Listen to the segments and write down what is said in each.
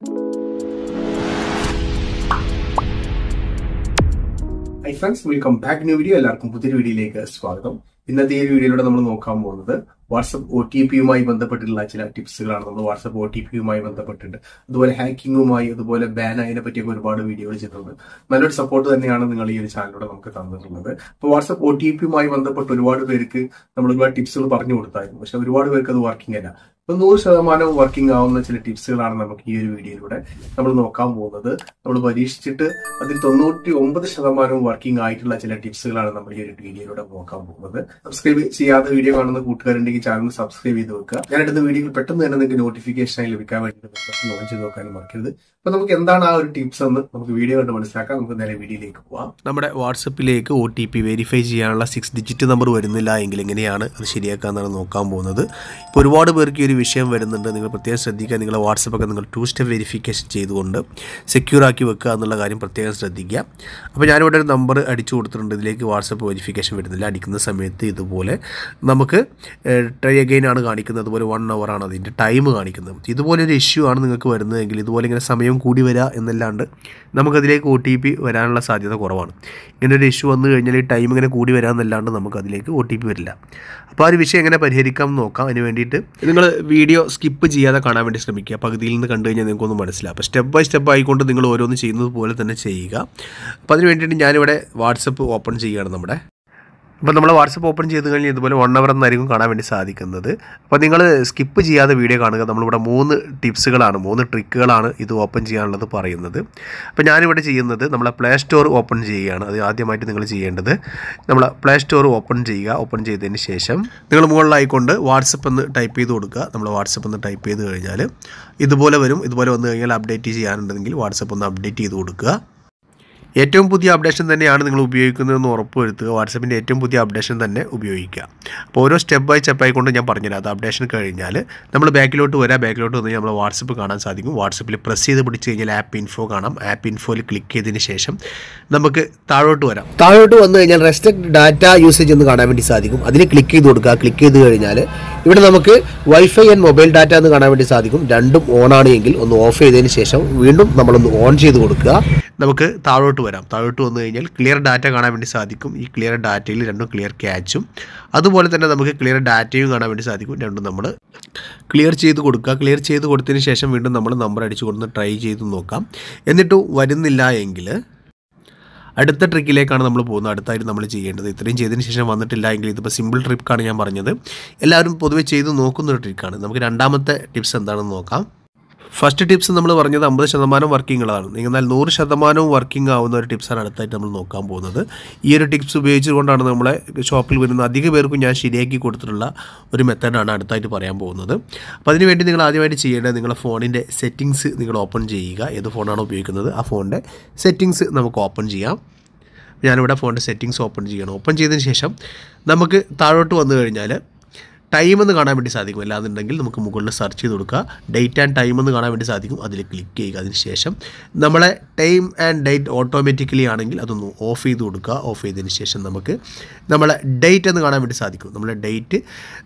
Hi friends welcome back new video എല്ലാവർക്കും പുതിയൊരു വീഡിയോയിലേക്ക് സ്വാഗതം. ഇന്നത്തെ ഈ വീഡിയോയിലൂടെ നമ്മൾ നോക്കാൻ പോകുന്നത് വാട്സപ്പ് ഒ ടി പിയുമായി ബന്ധപ്പെട്ടിട്ടുള്ള ചില ടിപ്സുകളാണ്. നമ്മൾ വാട്സപ്പ് ഒ ടി പിയുമായി ബന്ധപ്പെട്ടിട്ട് അതുപോലെ ഹാക്കിങ്ങുമായി അതുപോലെ ബാൻ അതിനെ പറ്റിയൊക്കെ ഒരുപാട് വീഡിയോകൾ ചെയ്തിട്ടുണ്ട്. നല്ലൊരു സപ്പോർട്ട് തന്നെയാണ് നിങ്ങൾ ഈ ഒരു ചാനലിലൂടെ നമുക്ക് തന്നിട്ടുള്ളത്. അപ്പോൾ വാട്സപ്പ് ഒ ടി പിയുമായി ബന്ധപ്പെട്ട് ഒരുപാട് പേർക്ക് നമ്മൾ ഒരുപാട് ടിപ്സുകൾ പറഞ്ഞു കൊടുത്തായിരുന്നു. പക്ഷെ ഒരുപാട് പേർക്ക് അത് വർക്കിംഗ് അല്ല. ഇപ്പൊ നൂറ് ശതമാനവും വർക്കിംഗ് ആവുന്ന ചില ടിപ്സുകളാണ് നമുക്ക് ഈ ഒരു വീഡിയോയിലൂടെ നമ്മൾ നോക്കാൻ പോകുന്നത്. നമ്മൾ പരീക്ഷിച്ചിട്ട് അതിൽ തൊണ്ണൂറ്റി ഒമ്പത് ശതമാനവും വർക്കിംഗ് ആയിട്ടുള്ള ചില ടിപ്സുകളാണ് നമ്മൾ ഈ ഒരു വീഡിയോയിലൂടെ നോക്കാൻ പോകുന്നത്. സബ്സ്ക്രൈബ് ചെയ്യാത്ത വീഡിയോ കാണുന്ന കൂട്ടുകാരുണ്ടെങ്കിൽ ചാനൽ സബ്സ്ക്രൈബ് ചെയ്ത് വെക്കുക. ഞാൻ എടുത്ത വീഡിയോയിൽ പെട്ടെന്ന് തന്നെ നിങ്ങൾക്ക് നോട്ടിഫിക്കേഷൻ ലഭിക്കാൻ വേണ്ടിയിട്ട് ലോഞ്ച് ചെയ്ത് നോക്കാനും മറക്കരുത്. അപ്പൊ നമുക്ക് എന്താണ് ആ ഒരു ടിപ്സ് എന്ന് നമുക്ക് വീഡിയോ കണ്ട് മനസ്സിലാക്കാം. നമുക്ക് നേരെ വീഡിയോയിലേക്ക് പോവാം. നമ്മുടെ വാട്സപ്പിലേക്ക് ഒ ടി പി വെരിഫൈ ചെയ്യാനുള്ള സിക്സ് ഡിജിറ്റ് നമ്പർ വരുന്നില്ല എങ്കിൽ എങ്ങനെയാണ് അത് ശരിയാക്കാന്നാണ് നോക്കാൻ പോകുന്നത്. ഇപ്പോൾ ഒരുപാട് പേർക്ക് ഈ ഒരു വിഷയം വരുന്നുണ്ട്. നിങ്ങൾ പ്രത്യേകം ശ്രദ്ധിക്കുക. നിങ്ങളുടെ വാട്സപ്പൊക്കെ നിങ്ങൾ ടു സ്റ്റെപ്പ് വെരിഫിക്കേഷൻ ചെയ്തുകൊണ്ട് സെക്യൂർ ആക്കി വെക്കുക എന്നുള്ള കാര്യം പ്രത്യേകം ശ്രദ്ധിക്കുക. അപ്പോൾ ഞാനിവിടെ ഒരു നമ്പർ അടിച്ചു കൊടുത്തിട്ടുണ്ട്. ഇതിലേക്ക് വാട്സപ്പ് വെരിഫിക്കേഷൻ വരുന്നില്ല. അടിക്കുന്ന സമയത്ത് ഇതുപോലെ നമുക്ക് ട്രൈ അഗെയിൻ ആണ് കാണിക്കുന്നത്. അതുപോലെ വൺ അവർ ആണ് അതിന്റെ ടൈം കാണിക്കുന്നത്. ഇതുപോലെ ഒരു ഇഷ്യൂ ആണ് നിങ്ങൾക്ക് വരുന്നതെങ്കിൽ ഇതുപോലെ ഇങ്ങനെ സമയം കൂടി വരിക എന്നല്ലാണ്ട് നമുക്കതിലേക്ക് ഒ ടി പി വരാനുള്ള സാധ്യത കുറവാണ്. ഇങ്ങനെ ഒരു ഇഷ്യൂ വന്നു കഴിഞ്ഞാൽ ഈ ടൈം ഇങ്ങനെ കൂടി വരാമെന്നല്ലാണ്ട് നമുക്കതിലേക്ക് ഒ ടി പി വരില്ല. അപ്പോൾ ആ ഒരു വിഷയം എങ്ങനെ പരിഹരിക്കാം നോക്കാം. അതിന് വേണ്ടിയിട്ട് നിങ്ങൾ വീഡിയോ സ്കിപ്പ് ചെയ്യാതെ കാണാൻ വേണ്ടി ശ്രമിക്കുക. പകുതിയിൽ നിന്ന് കണ്ടു കഴിഞ്ഞാൽ നിങ്ങൾക്കൊന്നും മനസ്സിലാവും. അപ്പോൾ സ്റ്റെപ്പ് ബൈ സ്റ്റെപ്പ് ആയിക്കൊണ്ട് നിങ്ങൾ ഓരോന്ന് ചെയ്യുന്നത് പോലെ തന്നെ ചെയ്യുക. അപ്പോൾ അതിന് വേണ്ടിയിട്ട് ഞാനിവിടെ വാട്സപ്പ് ഓപ്പൺ ചെയ്യുകയാണ് നമ്മുടെ അപ്പോൾ നമ്മൾ വാട്സപ്പ് ഓപ്പൺ ചെയ്ത് കഴിഞ്ഞാൽ ഇതുപോലെ വൺ അവർ എന്നായിരിക്കും കാണാൻ വേണ്ടി സാധിക്കുന്നത്. അപ്പോൾ നിങ്ങൾ സ്കിപ്പ് ചെയ്യാതെ വീഡിയോ കാണുക. നമ്മളിവിടെ മൂന്ന് ടിപ്സുകളാണ് മൂന്ന് ട്രിക്കുകളാണ് ഇത് ഓപ്പൺ ചെയ്യാനുള്ളത് പറയുന്നത്. അപ്പോൾ ഞാനിവിടെ ചെയ്യുന്നത് നമ്മളെ പ്ലേ സ്റ്റോർ ഓപ്പൺ ചെയ്യുകയാണ്. അത് ആദ്യമായിട്ട് നിങ്ങൾ ചെയ്യേണ്ടത്. നമ്മൾ പ്ലേ സ്റ്റോർ ഓപ്പൺ ചെയ്യുക. ഓപ്പൺ ചെയ്തതിന് ശേഷം നിങ്ങൾ മുകളിലായിക്കൊണ്ട് വാട്സപ്പ് എന്ന് ടൈപ്പ് ചെയ്ത് കൊടുക്കുക. നമ്മൾ വാട്സപ്പ് എന്ന് ടൈപ്പ് ചെയ്ത് കഴിഞ്ഞാൽ ഇതുപോലെ വരും. ഇതുപോലെ വന്നു കഴിഞ്ഞാൽ അപ്ഡേറ്റ് ചെയ്യാനുണ്ടെങ്കിൽ വാട്സപ്പ് ഒന്ന് അപ്ഡേറ്റ് ചെയ്ത് കൊടുക്കുക. ഏറ്റവും പുതിയ അപ്ഡേഷൻ തന്നെയാണ് നിങ്ങൾ ഉപയോഗിക്കുന്നതെന്ന് ഉറപ്പുവരുത്തുക. വാട്സപ്പിന്റെ ഏറ്റവും പുതിയ അപ്ഡേഷൻ തന്നെ ഉപയോഗിക്കുക. അപ്പോൾ ഓരോ സ്റ്റെപ്പ് ബൈ സ്റ്റെപ്പ് ആയിക്കൊണ്ട് ഞാൻ പറഞ്ഞുതരാം. അത് അപ്ഡേഷൻ കഴിഞ്ഞാൽ നമ്മൾ ബാക്കിലോട്ട് വരാം. ബാക്കിലോട്ട് വന്ന് നമ്മൾ വാട്സപ്പ് കാണാൻ സാധിക്കും. വാട്സപ്പിൽ പ്രസ് ചെയ്ത് പിടിച്ച് കഴിഞ്ഞാൽ ആപ്പ് ഇൻഫോ കാണാം. ആപ്പ് ഇൻഫോയിൽ ക്ലിക്ക് ചെയ്തതിന് ശേഷം നമുക്ക് താഴോട്ട് വരാം. താഴോട്ട് വന്നു കഴിഞ്ഞാൽ റെസ്ട്രിക്ട് ഡാറ്റ യൂസേജ് എന്ന് കാണാൻ വേണ്ടി സാധിക്കും. അതിൽ ക്ലിക്ക് ചെയ്ത് കൊടുക്കുക. ക്ലിക്ക് ചെയ്ത് കഴിഞ്ഞാൽ ഇവിടെ നമുക്ക് വൈഫൈ ആൻഡ് മൊബൈൽ ഡാറ്റ എന്ന് കാണാൻ വേണ്ടി സാധിക്കും. രണ്ടും ഓൺ ആണ് എങ്കിൽ ഒന്ന് ഓഫ് ചെയ്തതിന് ശേഷം വീണ്ടും നമ്മളൊന്ന് ഓൺ ചെയ്ത് കൊടുക്കുക. നമുക്ക് താഴോട്ട് വരാം. താഴോട്ട് വന്നു കഴിഞ്ഞാൽ ക്ലിയർ ഡാറ്റ കാണാൻ വേണ്ടി സാധിക്കും. ഈ ക്ലിയർ ഡാറ്റയിൽ രണ്ടും ക്ലിയർ ക്യാച്ചും അതുപോലെ തന്നെ നമുക്ക് ക്ലിയർ ഡാറ്റയും കാണാൻ വേണ്ടി സാധിക്കും. രണ്ടും നമ്മൾ ക്ലിയർ ചെയ്ത് കൊടുക്കുക. ക്ലിയർ ചെയ്ത് കൊടുത്തതിന് ശേഷം വീണ്ടും നമ്മൾ നമ്പർ അടിച്ചു കൊടുത്ത് ട്രൈ ചെയ്ത് നോക്കാം. എന്നിട്ട് വരുന്നില്ല എങ്കിൽ അടുത്ത ട്രിക്കിലേക്കാണ് നമ്മൾ പോകുന്നത്. അടുത്തായിട്ട് നമ്മൾ ചെയ്യേണ്ടത്. ഇത്രയും ചെയ്തതിന് ശേഷം വന്നിട്ടില്ല എങ്കിൽ ഇതിപ്പോൾ സിമ്പിൾ ട്രിക്കാണ് ഞാൻ പറഞ്ഞത്. എല്ലാവരും പൊതുവെ ചെയ്ത് നോക്കുന്ന ഒരു ട്രിക്കാണ് നമുക്ക് രണ്ടാമത്തെ ടിപ്സ് എന്താണെന്ന് നോക്കാം. ഫസ്റ്റ് ടിപ്സ് നമ്മൾ പറഞ്ഞത് അമ്പത് ശതമാനം വർക്കിംഗ് ഉള്ളതാണ് എന്നാൽ നൂറ് ശതമാനവും വർക്കിംഗ് ആവുന്ന ഒരു ടിപ്സാണ് അടുത്തായിട്ട് നമ്മൾ നോക്കാൻ പോകുന്നത്. ഈ ഒരു ടിപ്സ് ഉപയോഗിച്ചുകൊണ്ടാണ് നമ്മളെ ഷോപ്പിൽ വരുന്ന അധിക പേർക്കും ഞാൻ ശരിയാക്കി കൊടുത്തിട്ടുള്ള ഒരു മെത്തേഡാണ് അടുത്തായിട്ട് പറയാൻ പോകുന്നത്. അപ്പോൾ അതിനുവേണ്ടി നിങ്ങൾ ആദ്യമായിട്ട് ചെയ്യേണ്ടത് നിങ്ങളുടെ ഫോണിന്റെ സെറ്റിങ്സ് നിങ്ങൾ ഓപ്പൺ ചെയ്യുക. ഏത് ഫോണാണോ ഉപയോഗിക്കുന്നത്? ആ ഫോണിന്റെ സെറ്റിങ്സ് നമുക്ക് ഓപ്പൺ ചെയ്യാം. ഞാനിവിടെ ഫോണിന്റെ സെറ്റിങ്സ് ഓപ്പൺ ചെയ്യണം. ഓപ്പൺ ചെയ്തതിന് ശേഷം നമുക്ക് താഴോട്ട് വന്നു കഴിഞ്ഞാൽ ടൈം എന്ന് കാണാൻ വേണ്ടി സാധിക്കും. അല്ലാന്നുണ്ടെങ്കിൽ നമുക്ക് മുകളിൽ സെർച്ച് ചെയ്ത് കൊടുക്കുക. ഡേറ്റ് ആൻഡ് ടൈം എന്ന് കാണാൻ വേണ്ടി സാധിക്കും. അതിൽ ക്ലിക്ക് ചെയ്യുക അതിന് ശേഷം നമ്മളെ ടൈം ആൻഡ് ഡേറ്റ് ഓട്ടോമാറ്റിക്കലി ആണെങ്കിൽ അതൊന്ന് ഓഫ് ചെയ്ത് കൊടുക്കുക. ഓഫ് ചെയ്തതിന് ശേഷം നമുക്ക് നമ്മളെ ഡേറ്റ് എന്ന് കാണാൻ വേണ്ടി സാധിക്കും. നമ്മളെ ഡേറ്റ്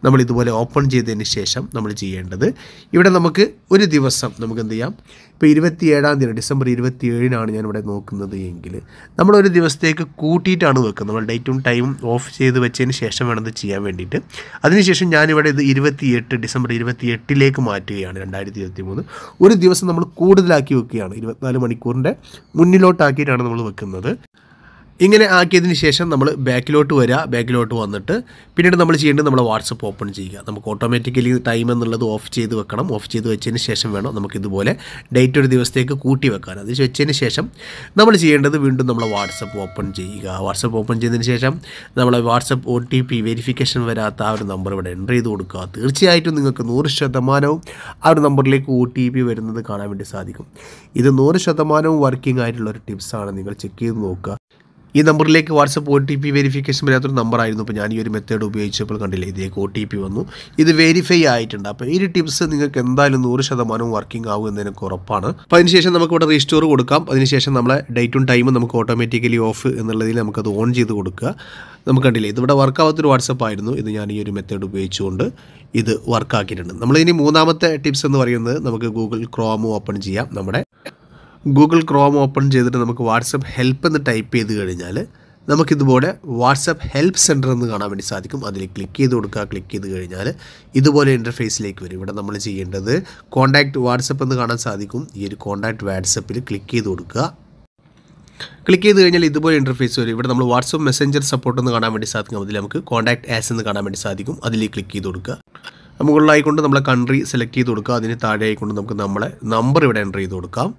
നമ്മൾ ഇതുപോലെ ഓപ്പൺ ചെയ്തതിന് ശേഷം നമ്മൾ ചെയ്യേണ്ടത് ഇവിടെ നമുക്ക് ഒരു ദിവസം നമുക്ക് എന്ത് ചെയ്യാം? ഇപ്പോൾ ഇരുപത്തി ഏഴാം തീയതി ഡിസംബർ ഇരുപത്തി ഏഴിനാണ് ഇവിടെ നോക്കുന്നത് എങ്കിൽ നമ്മളൊരു ദിവസത്തേക്ക് കൂട്ടിയിട്ടാണ് വെക്കുന്നത്. നമ്മൾ ഡേറ്റും ടൈമും ഓഫ് ചെയ്ത് വെച്ചതിന് ശേഷം വേണം ഇത് ചെയ്യാൻ വേണ്ടിയിട്ട്. അതിനുശേഷം ഞാനിവിടെ ഇത് ഇരുപത്തിയെട്ട് ഡിസംബർ ഇരുപത്തി എട്ടിലേക്ക് മാറ്റുകയാണ് രണ്ടായിരത്തി ഇരുപത്തി മൂന്ന് ഒരു ദിവസം നമ്മൾ കൂടുതലാക്കി വെക്കുകയാണ്. ഇരുപത്തിനാല് മണിക്കൂറിന്റെ മുന്നിലോട്ടാക്കിയിട്ടാണ് നമ്മൾ വെക്കുന്നത്. ഇങ്ങനെ ആക്കിയതിന് ശേഷം നമ്മൾ ബാക്കിലോട്ട് വരിക ബാക്കിലോട്ട് വന്നിട്ട് പിന്നീട് നമ്മൾ ചെയ്യേണ്ടത് നമ്മൾ വാട്സപ്പ് ഓപ്പൺ ചെയ്യുക. നമുക്ക് ഓട്ടോമാറ്റിക്കലി ടൈം എന്നുള്ളത് ഓഫ് ചെയ്ത് വെക്കണം. ഓഫ് ചെയ്ത് വെച്ചതിന് ശേഷം വേണം നമുക്ക് ഇതുപോലെ ഡേറ്റ് ഒരു ദിവസത്തേക്ക് കൂട്ടി വെക്കാൻ. അത് വെച്ചതിന് ശേഷം നമ്മൾ ചെയ്യേണ്ടത് വീണ്ടും നമ്മൾ വാട്സപ്പ് ഓപ്പൺ ചെയ്യുക. വാട്സപ്പ് ഓപ്പൺ ചെയ്തതിന് ശേഷം നമ്മൾ WhatsApp O T P verification വരാത്ത ആ ഒരു നമ്പർ ഇവിടെ എന്റർ ചെയ്ത് കൊടുക്കുക. തീർച്ചയായിട്ടും നിങ്ങൾക്ക് നൂറ് ശതമാനവും ആ ഒരു നമ്പറിലേക്ക് ഒ ടി പി വരുന്നത് കാണാൻ വേണ്ടി സാധിക്കും. ഇത് നൂറ് ശതമാനവും വർക്കിംഗ് ആയിട്ടുള്ള ഒരു ടിപ്സാണ് നിങ്ങൾ ചെക്ക് ചെയ്ത് നോക്കുക. ഈ നമ്പറിലേക്ക് WhatsApp O T P verification വരാത്തൊരു നമ്പറായിരുന്നു. അപ്പോൾ ഞാൻ ഈ ഒരു മെത്തേഡ് ഉപയോഗിച്ചപ്പോൾ കണ്ടില്ല ഇതിലേക്ക് ഒ ടി പി വന്നു. ഇത് വെരിഫൈ ആയിട്ടുണ്ട്. അപ്പോൾ ഈ ഒരു ടിപ്സ് നിങ്ങൾക്ക് എന്തായാലും നൂറ് ശതമാനം വർക്കിംഗ് ആകും എന്ന് എനിക്ക് ഉറപ്പാണ്. അപ്പോൾ അതിനുശേഷം നമുക്ക് ഇവിടെ റീസ്റ്റോർ കൊടുക്കാം. അതിനുശേഷം നമ്മളെ ഡേറ്റും ടൈമും നമുക്ക് ഓട്ടോമാറ്റിക്കലി ഓഫ് എന്നുള്ളതിൽ നമുക്കത് ഓൺ ചെയ്ത് കൊടുക്കുക. നമുക്ക് കണ്ടില്ലേ ഇതിവിടെ വർക്കാവാത്തൊരു വാട്സപ്പ് ആയിരുന്നു. ഇത് ഞാൻ ഈ ഒരു മെത്തേഡ് ഉപയോഗിച്ചുകൊണ്ട് ഇത് വർക്കാക്കിയിട്ടുണ്ട് നമ്മളിനി മൂന്നാമത്തെ ടിപ്സ് എന്ന് പറയുന്നത് നമുക്ക് ഗൂഗിൾ ക്രോം ഓപ്പൺ ചെയ്യാം. നമ്മുടെ ഗൂഗിൾ ക്രോം ഓപ്പൺ ചെയ്തിട്ട് നമുക്ക് വാട്സപ്പ് ഹെൽപ്പ് എന്ന് ടൈപ്പ് ചെയ്ത് കഴിഞ്ഞാൽ നമുക്കിതുപോലെ വാട്സപ്പ് ഹെൽപ്പ് സെന്റർ എന്ന് കാണാൻ വേണ്ടി സാധിക്കും. അതിൽ ക്ലിക്ക് ചെയ്ത് കൊടുക്കുക. ക്ലിക്ക് ചെയ്ത് കഴിഞ്ഞാൽ ഇതുപോലെ ഇന്റർഫേസിലേക്ക് വരും. ഇവിടെ നമ്മൾ ചെയ്യേണ്ടത് കോൺടാക്റ്റ് വാട്സപ്പ് എന്ന് കാണാൻ സാധിക്കും. ഈ ഒരു കോൺടാക്റ്റ് വാട്സപ്പിൽ ക്ലിക്ക് ചെയ്ത് കൊടുക്കുക. ക്ലിക്ക് ചെയ്ത് കഴിഞ്ഞാൽ ഇതുപോലെ ഇന്റർഫേസ് വരും. ഇവിടെ നമ്മൾ വാട്സപ്പ് മെസ്സഞ്ചർ സപ്പോർട്ട് എന്ന് കാണാൻ വേണ്ടി സാധിക്കും. അതിൽ നമുക്ക് കോൺടാക്ട് ആസ് എന്ന് കാണാൻ വേണ്ടി സാധിക്കും. അതിൽ ക്ലിക്ക് ചെയ്ത് കൊടുക്കുക. മുകളിലായിക്കൊണ്ട് നമ്മളെ കൺട്രി സെലക്ട് ചെയ്ത് കൊടുക്കുക. അതിന് താഴെ ആയിക്കൊണ്ട് നമുക്ക് നമ്മളെ നമ്പർ ഇവിടെ എന്റർ ചെയ്ത് കൊടുക്കാം.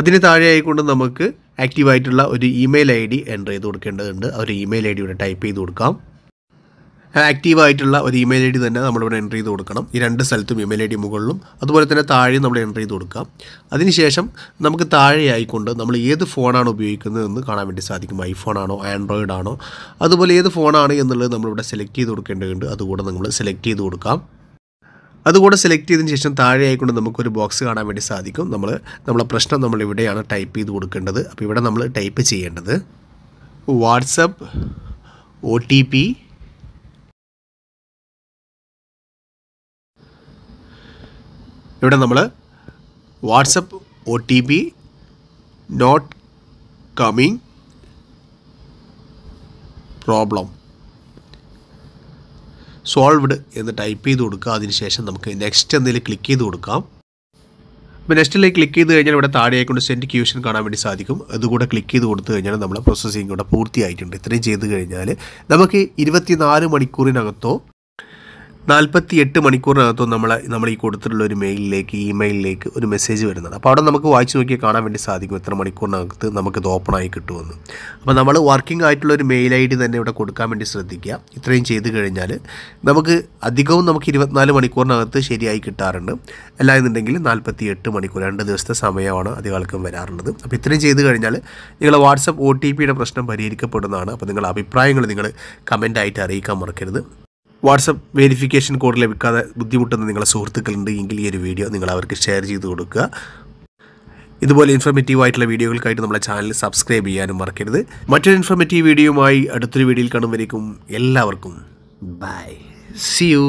അതിന് താഴെ ആയിക്കൊണ്ട് നമുക്ക് ആക്റ്റീവായിട്ടുള്ള ഒരു ഇമെയിൽ ഐ ഡി എന്റർ ചെയ്ത് കൊടുക്കേണ്ടതുണ്ട്. ആ ഒരു ഇമെയിൽ ഐ ഡി ഇവിടെ ടൈപ്പ് ചെയ്ത് കൊടുക്കാം. ആക്റ്റീവായിട്ടുള്ള ഒരു ഇമെയിൽ ഐ ഡി തന്നെ നമ്മളിവിടെ എന്റർ ചെയ്ത് കൊടുക്കണം. ഈ രണ്ട് സ്ഥലത്തും ഇമെയിൽ ഐ ഡി മുകളിലും അതുപോലെ തന്നെ താഴെയും നമ്മൾ എന്റർ ചെയ്ത് കൊടുക്കാം. അതിനുശേഷം നമുക്ക് താഴെ ആയിക്കൊണ്ട് നമ്മൾ ഏത് ഫോണാണ് ഉപയോഗിക്കുന്നതെന്ന് കാണാൻ വേണ്ടി സാധിക്കും. ഐഫോണാണോ ആൻഡ്രോയിഡ് ആണോ അതുപോലെ ഏത് ഫോണാണ് എന്നുള്ളത് നമ്മളിവിടെ സെലക്ട് ചെയ്ത് കൊടുക്കേണ്ടതുണ്ട്. അതുകൂടെ നമ്മൾ സെലക്ട് ചെയ്ത് കൊടുക്കാം. അതുകൂടെ സെലക്ട് ചെയ്തതിന് ശേഷം താഴെ ആയിക്കൊണ്ട് നമുക്കൊരു ബോക്സ് കാണാൻ വേണ്ടി സാധിക്കും. നമ്മൾ നമ്മളെ പ്രശ്നം നമ്മൾ ഇവിടെയാണ് ടൈപ്പ് ചെയ്ത് കൊടുക്കേണ്ടത്. അപ്പോൾ ഇവിടെ നമ്മൾ ടൈപ്പ് ചെയ്യേണ്ടത് വാട്സപ്പ് ഒ ടി പി ഇവിടെ നമ്മൾ WhatsApp O T P not coming problem solved എന്ന് ടൈപ്പ് ചെയ്ത് കൊടുക്കുക. അതിനുശേഷം നമുക്ക് നെക്സ്റ്റ് എന്നതിൽ ക്ലിക്ക് ചെയ്ത് കൊടുക്കാം. അപ്പോൾ നെക്സ്റ്റിലേക്ക് ക്ലിക്ക് ചെയ്ത് കഴിഞ്ഞാൽ ഇവിടെ താഴെയായിക്കൊണ്ട് സെന്റ് ക്യൂഷൻ കാണാൻ വേണ്ടി സാധിക്കും. അതുകൂടെ ക്ലിക്ക് ചെയ്ത് കൊടുത്തു കഴിഞ്ഞാൽ നമ്മളെ പ്രോസസ്സിംഗ് കൂടെ പൂർത്തിയായിട്ടുണ്ട്. ഇത്രയും ചെയ്ത് കഴിഞ്ഞാൽ നമുക്ക് ഇരുപത്തിനാല് മണിക്കൂറിനകത്തോ നാൽപ്പത്തി എട്ട് മണിക്കൂറിനകത്തോ നമ്മളെ നമ്മൾ ഈ കൊടുത്തിട്ടുള്ള ഒരു മെയിലിലേക്ക് ഇമെയിലിലേക്ക് ഒരു മെസ്സേജ് വരുന്നത്. അപ്പോൾ അവിടെ നമുക്ക് വായിച്ചു നോക്കിയാൽ കാണാൻ വേണ്ടി സാധിക്കും എത്ര മണിക്കൂറിനകത്ത് നമുക്കിത് ഓപ്പൺ ആയി കിട്ടുമെന്ന്. അപ്പോൾ നമ്മൾ വർക്കിംഗ് ആയിട്ടുള്ള ഒരു മെയിൽ ഐ ഡി തന്നെ ഇവിടെ കൊടുക്കാൻ വേണ്ടി ശ്രദ്ധിക്കുക. ഇത്രയും ചെയ്ത് കഴിഞ്ഞാൽ നമുക്ക് അധികവും നമുക്ക് ഇരുപത്തിനാല് മണിക്കൂറിനകത്ത് ശരിയായി കിട്ടാറുണ്ട്. അല്ല എന്നുണ്ടെങ്കിൽ നാൽപ്പത്തി എട്ട് മണിക്കൂർ രണ്ട് ദിവസത്തെ സമയമാണ് അധികം വരാറുള്ളത്. അപ്പോൾ ഇത്രയും ചെയ്ത് കഴിഞ്ഞാൽ നിങ്ങളുടെ വാട്സപ്പ് ഒ ടി പിയുടെ പ്രശ്നം പരിഹരിക്കപ്പെടുന്നതാണ്. അപ്പോൾ നിങ്ങളുടെ അഭിപ്രായങ്ങൾ നിങ്ങൾ കമന്റായിട്ട് അറിയിക്കാൻ മറക്കരുത്. വാട്സപ്പ് വെരിഫിക്കേഷൻ കോഡ് ലഭിക്കാതെ ബുദ്ധിമുട്ടുന്ന നിങ്ങളുടെ സുഹൃത്തുക്കളുണ്ട് എങ്കിൽ ഈ ഒരു വീഡിയോ നിങ്ങൾ അവർക്ക് ഷെയർ ചെയ്ത് കൊടുക്കുക. ഇതുപോലെ ഇൻഫർമേറ്റീവ് ആയിട്ടുള്ള വീഡിയോകൾക്കായിട്ട് നമ്മുടെ ചാനൽ സബ്സ്ക്രൈബ് ചെയ്യാനും മറക്കരുത്. മറ്റൊരു ഇൻഫർമേറ്റീവ് വീഡിയോയുമായി അടുത്തൊരു വീഡിയോയിൽ കാണുമ്പോഴേക്കും എല്ലാവർക്കും ബൈ സി യു